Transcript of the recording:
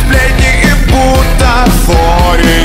сплетни и бутафории.